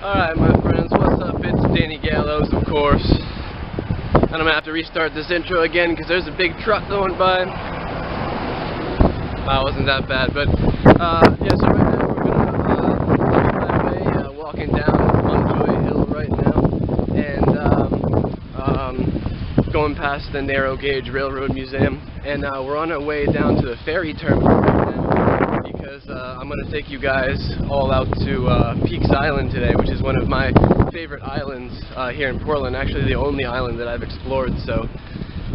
Alright, my friends, what's up? It's Danny Gallows, of course. And I'm gonna have to restart this intro again because there's a big truck going by. Wow, wasn't that bad, but uh, yeah. So right now we're gonna uh, highway, uh, walking down Munjoy Hill right now, and um, um, going past the Narrow Gauge Railroad Museum, and uh, we're on our way down to the ferry terminal because uh, I'm gonna take you guys all out to uh, Peaks Island today, which is one of my favorite islands uh, here in Portland. Actually, the only island that I've explored. So.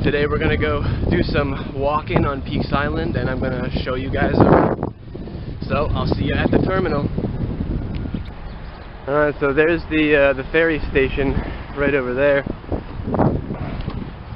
Today we're gonna go do some walking on Peaks Island and I'm gonna show you guys around. So I'll see you at the terminal. Alright, so there's the uh, the ferry station right over there.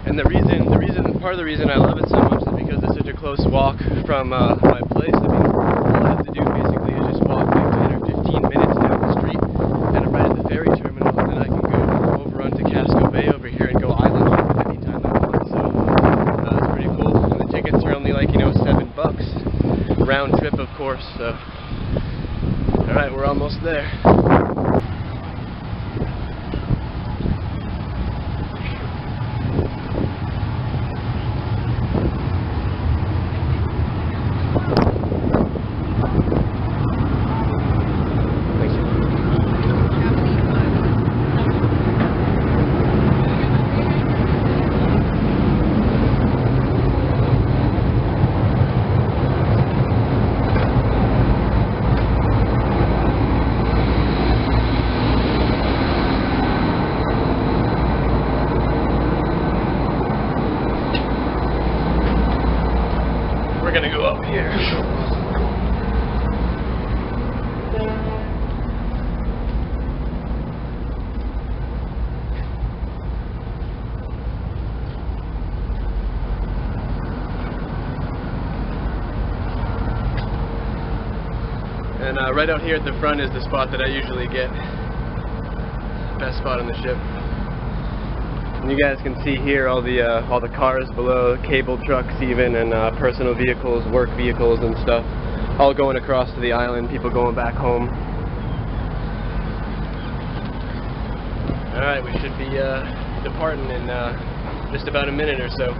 And the reason, the reason, part of the reason I love it so much is because it's such a close walk from uh, my place. I mean, all I have to do basically is just walk like 10 or 15 minutes down the street and I'm right at the ferry terminal and then I can go over onto Casco Bay over here and go island hopping anytime I want. So uh, it's pretty cool. And the tickets are only like, you know, seven bucks. Round trip, of course. So, alright, we're almost there. Thank you. We're gonna go up here. And uh, right out here at the front is the spot that I usually get. Best spot on the ship. You guys can see here all the uh, all the cars below, cable trucks even, and uh, personal vehicles, work vehicles and stuff, all going across to the island. People going back home. All right, we should be uh, departing in uh, just about a minute or so.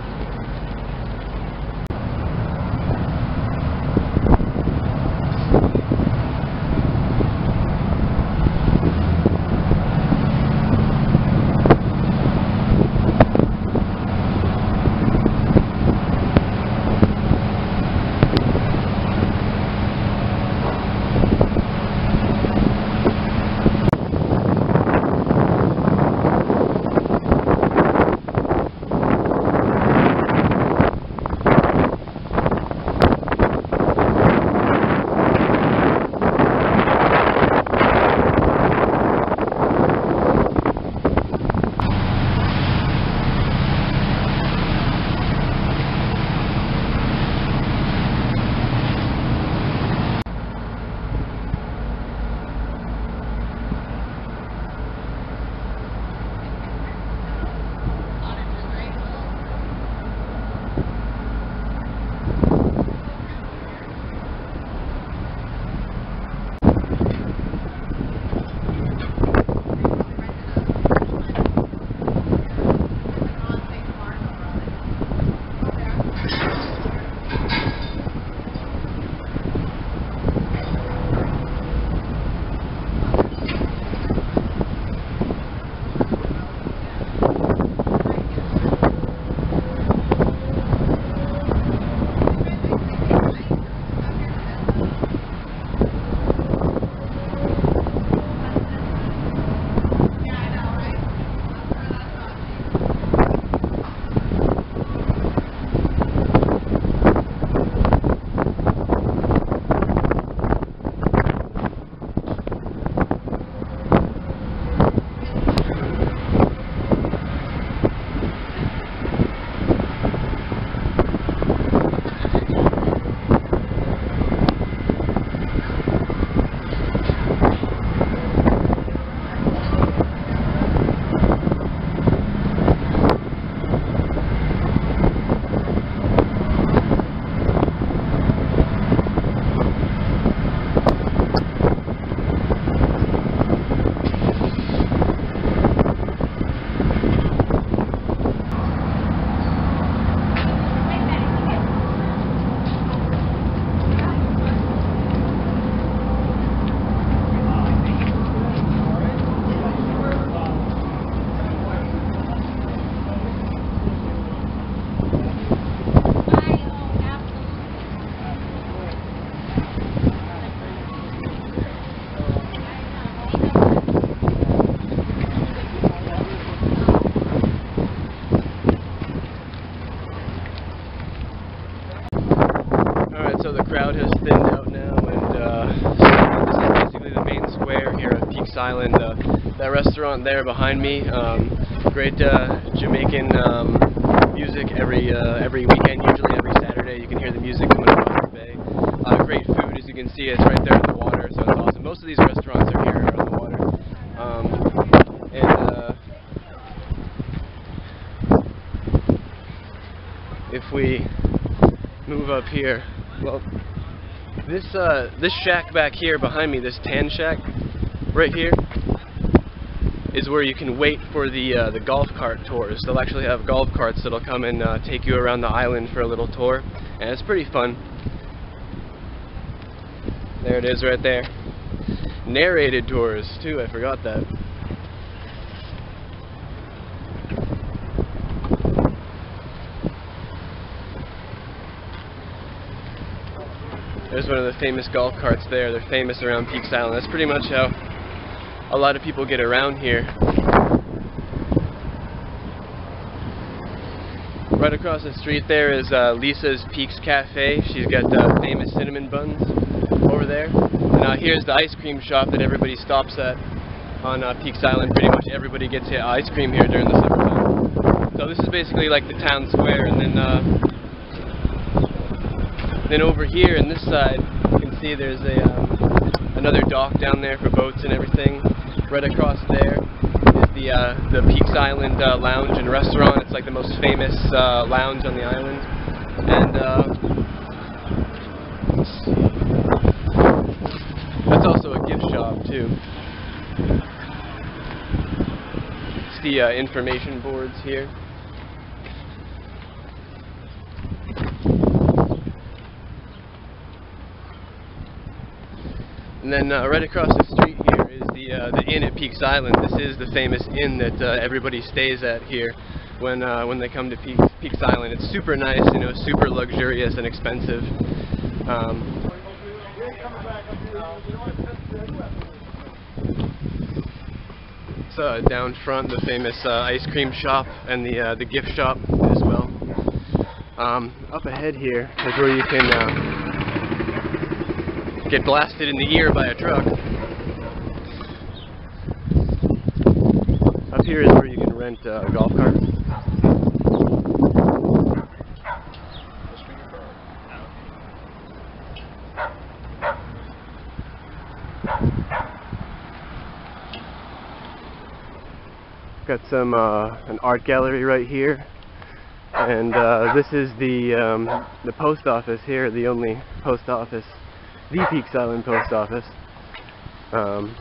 Island. Uh, that restaurant there behind me, um, great uh, Jamaican um, music every uh, every weekend, usually every Saturday. You can hear the music coming across the bay. Uh, great food, as you can see, it's right there in the water, so it's awesome. Most of these restaurants are here on the water. Um, and uh, if we move up here, well, this uh, this shack back here behind me, this tan shack, right here, is where you can wait for the uh, the golf cart tours. They'll actually have golf carts that'll come and uh, take you around the island for a little tour, and it's pretty fun. There it is right there. Narrated tours too, I forgot that. There's one of the famous golf carts there. They're famous around Peaks Island. That's pretty much how a lot of people get around here. Right across the street there is uh, Lisa's Peaks Cafe. She's got uh, famous cinnamon buns over there. And uh, here's the ice cream shop that everybody stops at on uh, Peaks Island. Pretty much everybody gets ice cream here during the summertime. So this is basically like the town square. And then, uh, then over here on this side, you can see there's a um, another dock down there for boats and everything. Right across there is the uh, the Peaks Island uh, Lounge and Restaurant. It's like the most famous uh, lounge on the island. And uh, that's also a gift shop too. It's the uh, information boards here. And then uh, right across the street uh, the inn at Peaks Island. This is the famous inn that uh, everybody stays at here when uh, when they come to Peaks, Peaks Island. It's super nice, you know, super luxurious and expensive. Um, it's uh, down front the famous uh, ice cream shop and the the gift shop as well. Um, up ahead here is where you can get blasted in the ear by a truck. Up here is uh, a golf cart. Got some uh, an art gallery right here, and uh, this is the um, the post office here, the only post office the Peaks Island Post Office. Um,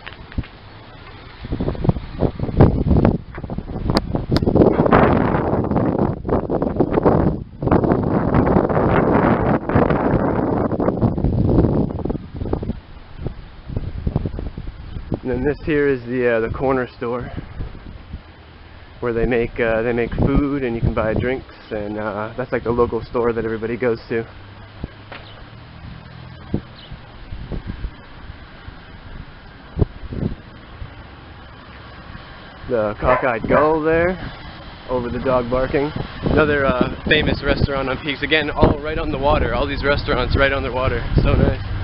and this here is the uh, the corner store where they make uh, they make food and you can buy drinks and uh, that's like the local store that everybody goes to. the cockeyed gull there over the dog barking. Another uh, famous restaurant on Peaks. Again, all right on the water. All these restaurants right on the water. So nice.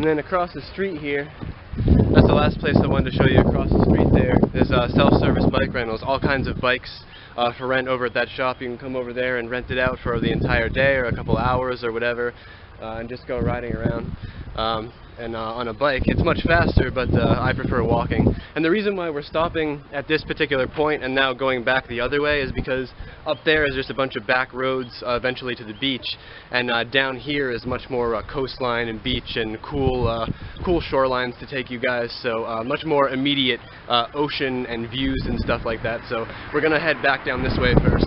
And then across the street here, that's the last place I wanted to show you across the street there. There's uh, self-service bike rentals, all kinds of bikes uh, for rent over at that shop. You can come over there and rent it out for the entire day or a couple hours or whatever uh, and just go riding around. Um, and uh, on a bike, it's much faster, but uh, I prefer walking. And the reason why we're stopping at this particular point and now going back the other way is because up there is just a bunch of back roads uh, eventually to the beach, and uh, down here is much more uh, coastline and beach and cool, uh, cool shorelines to take you guys. So much more immediate ocean and views and stuff like that. So we're gonna head back down this way first.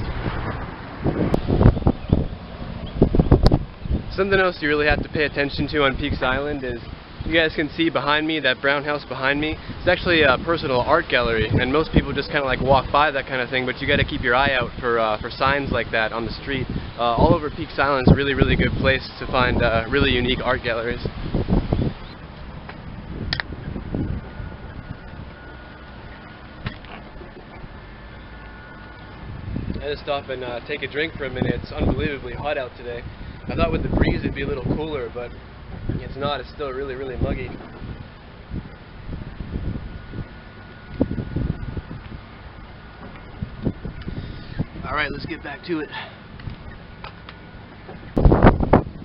Something else you really have to pay attention to on Peaks Island is you guys can see behind me, that brown house behind me, it's actually a personal art gallery, and most people just kind of like walk by that kind of thing, but you got to keep your eye out for uh, for signs like that on the street. Uh, all over Peaks Island is really, really good place to find uh, really unique art galleries. I just stop and uh, take a drink for a minute. It's unbelievably hot out today. I thought with the breeze it'd be a little cooler, but it's not. It's still really, really muggy. Alright, let's get back to it.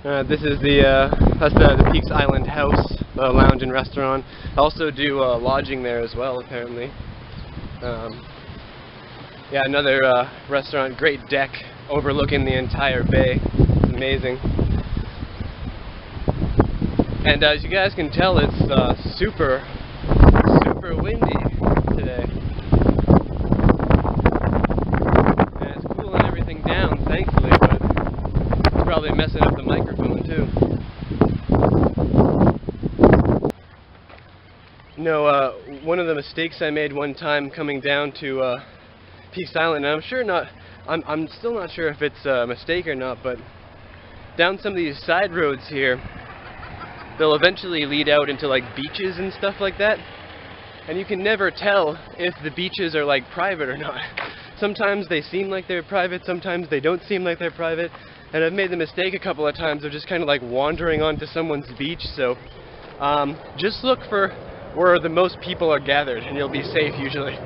Uh, this is the, uh, that's the, the Peaks Island House, uh, lounge and restaurant. I also do uh, lodging there as well, apparently. Um, yeah, another uh, restaurant, great deck overlooking the entire bay. It's amazing. And as you guys can tell, it's uh, super, super windy today. And it's cooling everything down, thankfully, but it's probably messing up the microphone too. You know, uh, one of the mistakes I made one time coming down to uh, Peaks Island, and I'm sure not, I'm, I'm still not sure if it's a mistake or not, but down some of these side roads here, they'll eventually lead out into like beaches and stuff like that. And you can never tell if the beaches are like private or not. Sometimes they seem like they're private, sometimes they don't seem like they're private. And I've made the mistake a couple of times of just kind of like wandering onto someone's beach. So um, just look for where the most people are gathered and you'll be safe usually.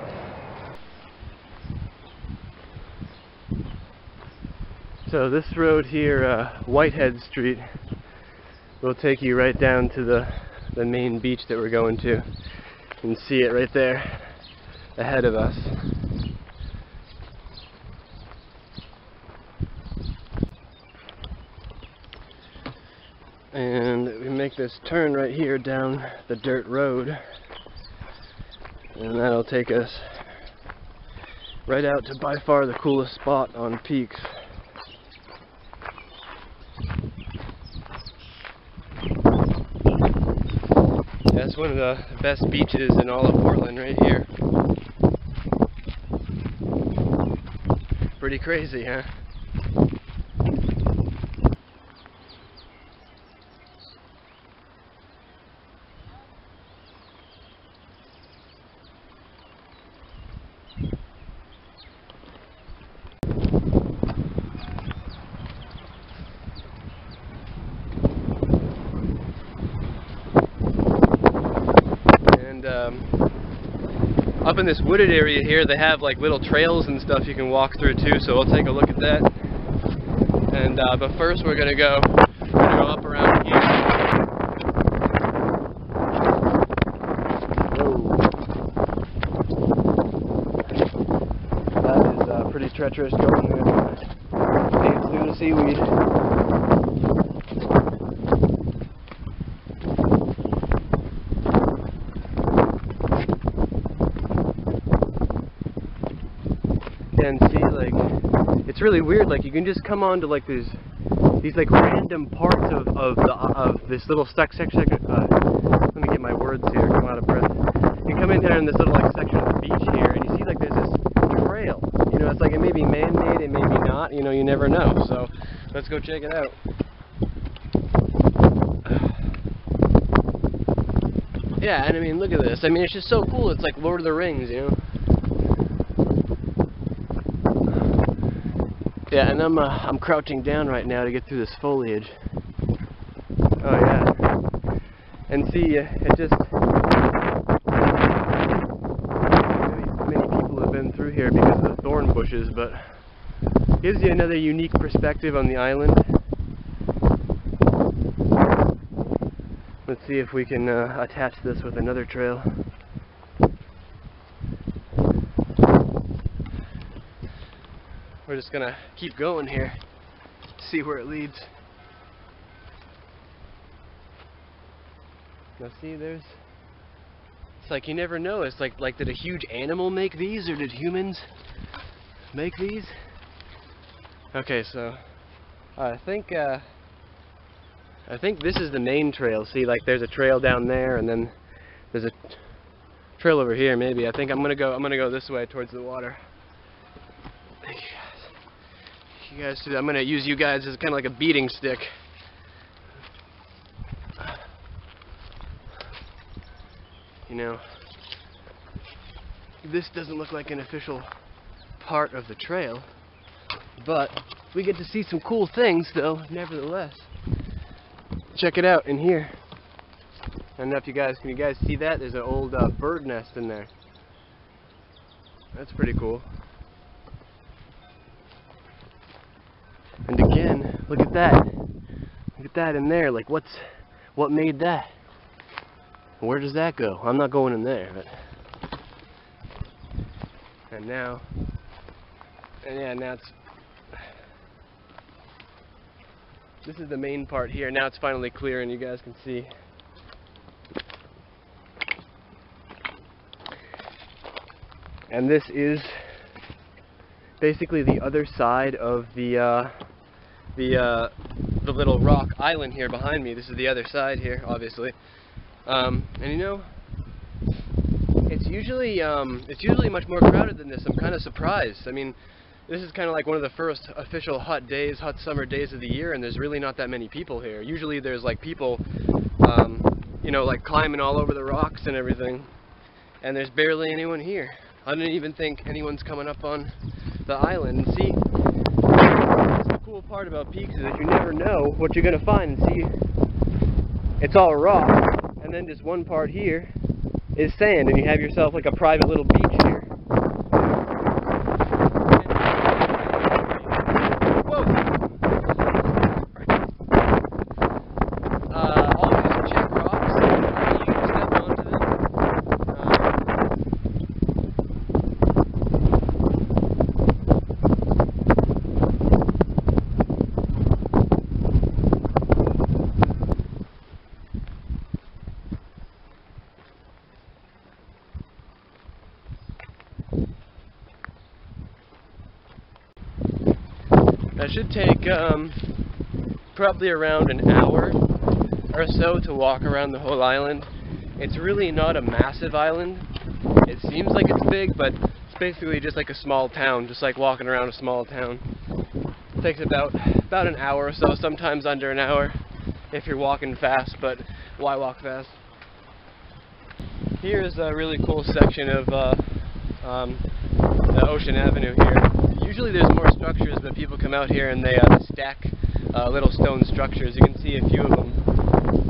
So this road here, uh, Whitehead Street, will take you right down to the, the main beach that we're going to. You can see it right there ahead of us. And we make this turn right here down the dirt road. And that'll take us right out to by far the coolest spot on Peaks. That's one of the best beaches in all of Portland right here. Pretty crazy, huh? And um, up in this wooded area here, they have like little trails and stuff you can walk through too. So we'll take a look at that. And uh, but first, we're gonna go. We're gonna go up around here. That is uh, pretty treacherous going there. Through the seaweed. and see like it's really weird like you can just come on to like these these like random parts of, of the of this little stuck section uh, let me get my words here I'm out of breath. You come in here in this little like section of the beach here and you see like there's this trail. You know it's like it may be man-made it may be not you know you never know. So let's go check it out. Yeah and I mean look at this. I mean it's just so cool. It's like Lord of the Rings you know Yeah, and I'm uh, I'm crouching down right now to get through this foliage. Oh yeah, and see, uh, it just many, many people have been through here because of the thorn bushes, but gives you another unique perspective on the island. Let's see if we can uh, attach this with another trail. We're just gonna keep going here, see where it leads. Now see, there's, it's like you never know, it's like, like did a huge animal make these, or did humans make these? Okay, so, I think, uh, I think this is the main trail. See, like there's a trail down there, and then there's a trail over here, maybe. I think I'm gonna go, I'm gonna go this way towards the water. Thank you you guys that. I'm going to use you guys as kind of like a beating stick. You know, this doesn't look like an official part of the trail. But we get to see some cool things, though, nevertheless. Check it out in here. I don't know if you guys, can you guys see that? There's an old uh, bird nest in there. That's pretty cool. And again, look at that. Look at that in there. Like, what's, what made that? Where does that go? I'm not going in there, but. And now, and yeah, now it's. This is the main part here. Now it's finally clear, and you guys can see. And this is basically the other side of the uh, the uh, the little rock island here behind me. This is the other side here, obviously. Um, and you know, it's usually um, it's usually much more crowded than this. I'm kind of surprised. I mean, this is kind of like one of the first official hot days, hot summer days of the year, and there's really not that many people here. Usually there's like people, um, you know, like climbing all over the rocks and everything, and there's barely anyone here. I didn't even think anyone's coming up on the island. And see, the cool part about peaks is that you never know what you're gonna find. And see, it's all rock, and then just one part here is sand, and you have yourself like a private little beach here. Whoa! Uh, all these are check rocks. You can step onto them. Um, Um, probably around an hour or so to walk around the whole island. It's really not a massive island. It seems like it's big, but it's basically just like a small town, just like walking around a small town. It takes about about an hour or so, sometimes under an hour if you're walking fast, but why walk fast? Here's a really cool section of uh, um, the Ocean Avenue here. Usually there's more structures, but people come out here and they uh, stack uh, little stone structures. You can see a few of them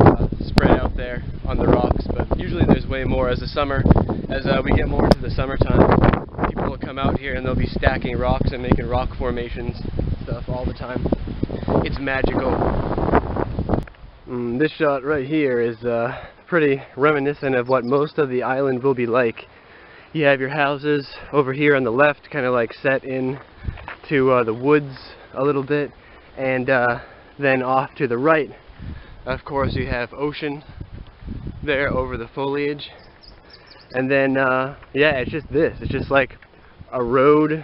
uh, spread out there on the rocks, but usually there's way more. As the summer, as uh, we get more into the summertime, people will come out here and they'll be stacking rocks and making rock formations stuff all the time. It's magical. Mm, this shot right here is uh, pretty reminiscent of what most of the island will be like. You have your houses over here on the left, kind of like set in to uh, the woods a little bit, and uh, then off to the right, of course, you have ocean there over the foliage, and then uh, yeah, it's just this. It's just like a road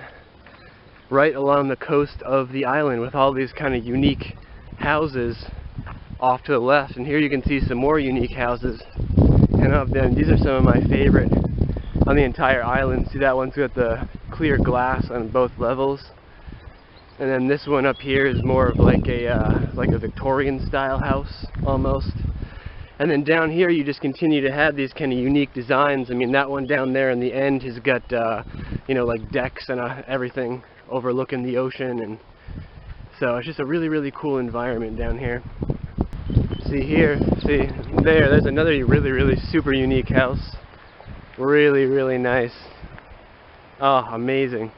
right along the coast of the island with all these kind of unique houses off to the left, and here you can see some more unique houses. And of them, these are some of my favorite on the entire island. See that one's got the clear glass on both levels. And then this one up here is more of like a uh, like a Victorian style house almost. And then down here you just continue to have these kind of unique designs. I mean that one down there in the end has got uh, you know like decks and uh, everything overlooking the ocean and so it's just a really really cool environment down here. See here, see there, there's another really really super unique house. Really, really nice. Oh, amazing.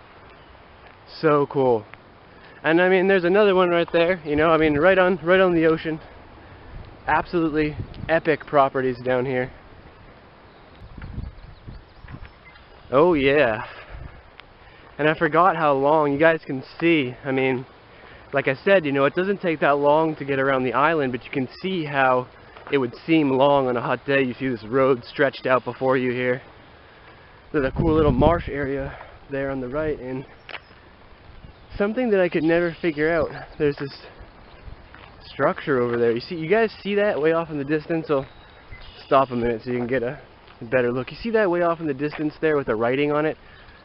So cool. And I mean, there's another one right there, you know, I mean, right on, right on the ocean. Absolutely epic properties down here. Oh yeah. And I forgot how long, you guys can see, I mean, like I said, you know, it doesn't take that long to get around the island, but you can see how it would seem long on a hot day. You see this road stretched out before you here. There's a cool little marsh area there on the right, and something that I could never figure out. There's this structure over there. You see, you guys see that way off in the distance? I'll stop a minute so you can get a better look. You see that way off in the distance there with the writing on it?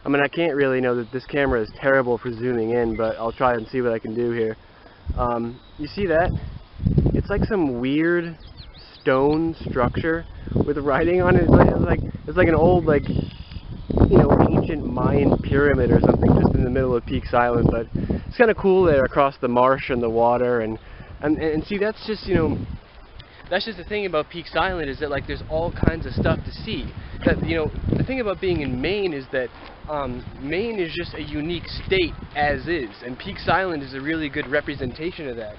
I mean, I can't really know that this camera is terrible for zooming in, but I'll try and see what I can do here. Um, you see that? It's like some weird stone structure with writing on it. It's like, it's like an old like you know, ancient Mayan pyramid or something just in the middle of Peaks Island, but it's kind of cool there across the marsh and the water, and, and, and see, that's just, you know, that's just the thing about Peaks Island is that like there's all kinds of stuff to see. That you know the thing about being in Maine is that um, Maine is just a unique state as is, and Peaks Island is a really good representation of that.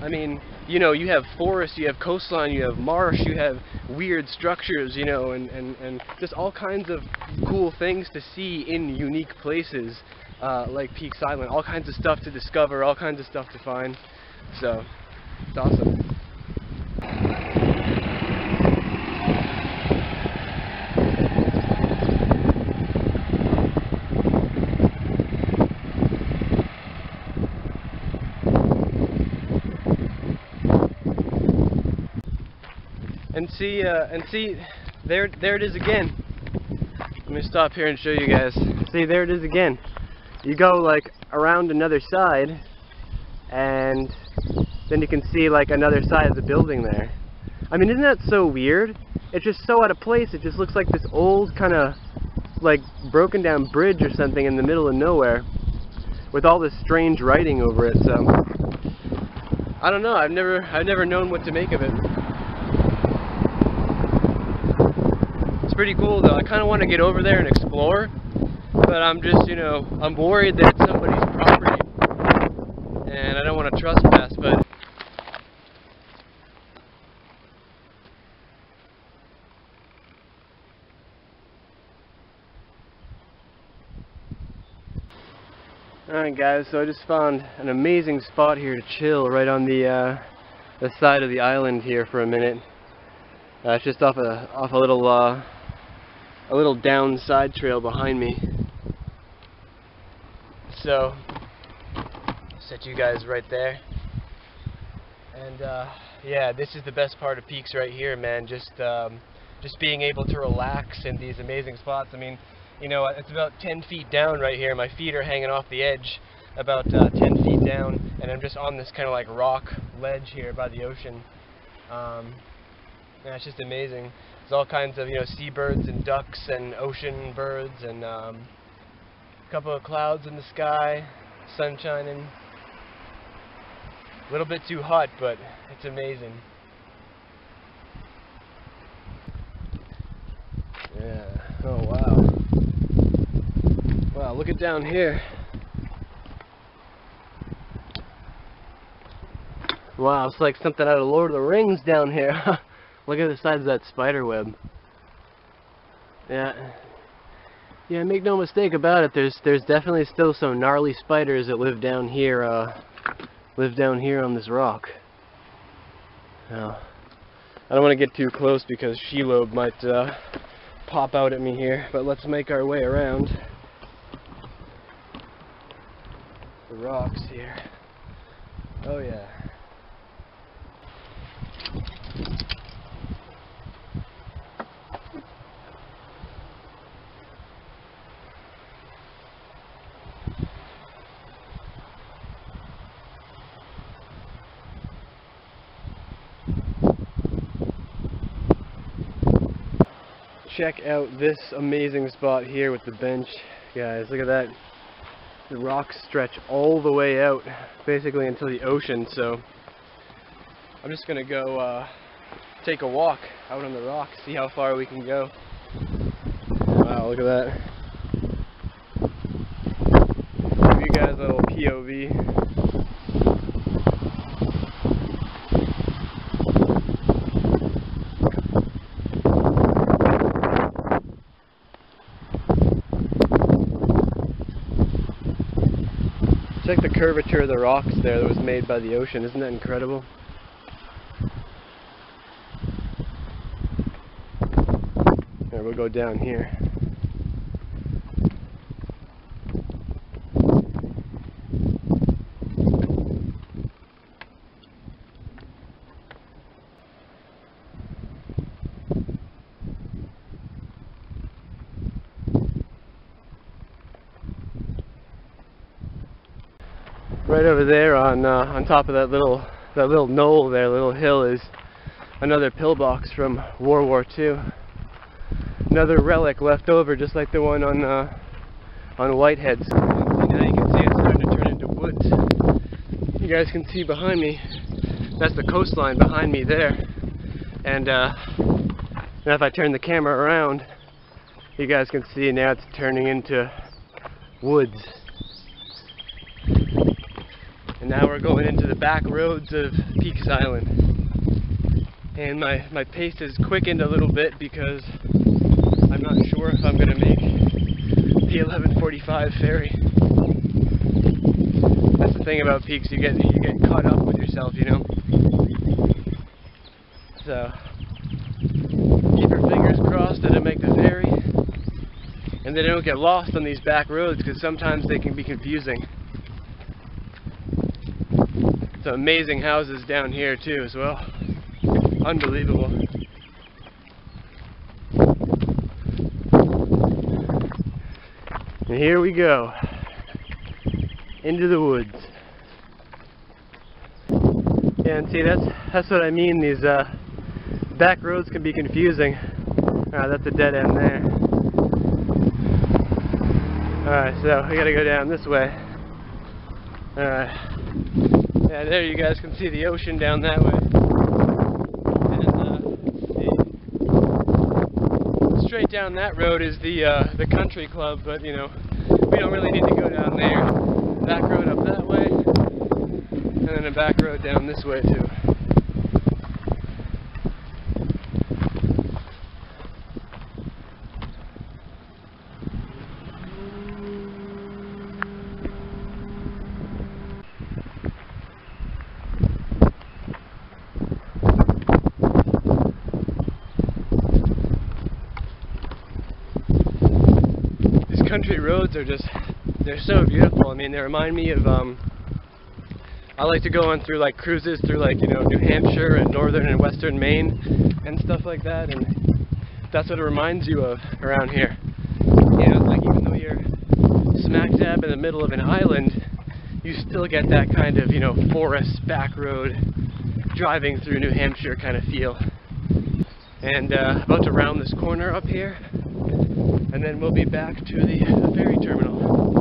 I mean, you know, you have forests, you have coastline, you have marsh, you have weird structures, you know, and, and, and just all kinds of cool things to see in unique places uh, like Peaks Island. All kinds of stuff to discover, all kinds of stuff to find. So, it's awesome. And see, uh, and see, there, there it is again. Let me stop here and show you guys. See, there it is again. You go like around another side, and then you can see like another side of the building there. I mean, isn't that so weird? It's just so out of place. It just looks like this old kind of like broken down bridge or something in the middle of nowhere with all this strange writing over it. So I don't know. I've never I've never known what to make of it. It's pretty cool though. I kind of want to get over there and explore, but I'm just you know I'm worried that it's somebody's property and I don't want to trespass. But Alright guys, so I just found an amazing spot here to chill right on the uh, the side of the island here for a minute. Uh, it's just off a off a little uh, a little down side trail behind me. So set you guys right there. And uh, yeah, this is the best part of Peaks right here, man. Just um, just being able to relax in these amazing spots. I mean, you know, it's about 10 feet down right here. My feet are hanging off the edge about uh, 10 feet down, and I'm just on this kind of like rock ledge here by the ocean. Um, and it's just amazing. There's all kinds of, you know, seabirds and ducks and ocean birds and um, a couple of clouds in the sky, sun shining. A little bit too hot, but it's amazing. Yeah. Oh, wow. Wow, look at down here. Wow, it's like something out of Lord of the Rings down here. look at the size of that spider web. Yeah. Yeah, make no mistake about it, there's there's definitely still some gnarly spiders that live down here, uh, live down here on this rock. Now, I don't want to get too close because Shelob might uh, pop out at me here, but let's make our way around. the rocks here. Oh yeah. Check out this amazing spot here with the bench, guys. Look at that. The rocks stretch all the way out basically until the ocean so I'm just gonna go uh, take a walk out on the rock see how far we can go. Wow look at that. Give you guys a little POV Check the curvature of the rocks there that was made by the ocean. Isn't that incredible? Here, we'll go down here. Right over there on uh, on top of that little that little knoll there, little hill is another pillbox from World War II. another relic left over, just like the one on uh, on Whiteheads. Now you can see it's starting to turn into woods. You guys can see behind me, that's the coastline behind me there. And uh, now if I turn the camera around, you guys can see now it's turning into woods. And now we're going into the back roads of Peaks Island. And my, my pace has quickened a little bit because I'm not sure if I'm going to make the 1145 ferry. That's the thing about Peaks, you get you get caught up with yourself, you know. So keep your fingers crossed that I make the ferry and that I don't get lost on these back roads because sometimes they can be confusing. Some amazing houses down here too as well. Unbelievable. And here we go. Into the woods. And see that's that's what I mean, these uh, back roads can be confusing. Uh, that's a dead end there. Alright, so we gotta go down this way. Alright. Yeah, there you guys can see the ocean down that way. And straight down that road is the uh, the country club, but you know we don't really need to go down there. Back road up that way, and then a back road down this way too. Are just, they're so beautiful. I mean, they remind me of, um, I like to go on through like cruises through like, you know, New Hampshire and northern and western Maine and stuff like that. And that's what it reminds you of around here. You know, like even though you're smack dab in the middle of an island, you still get that kind of, you know, forest back road driving through New Hampshire kind of feel. And uh, about to round this corner up here, and then we'll be back to the ferry terminal.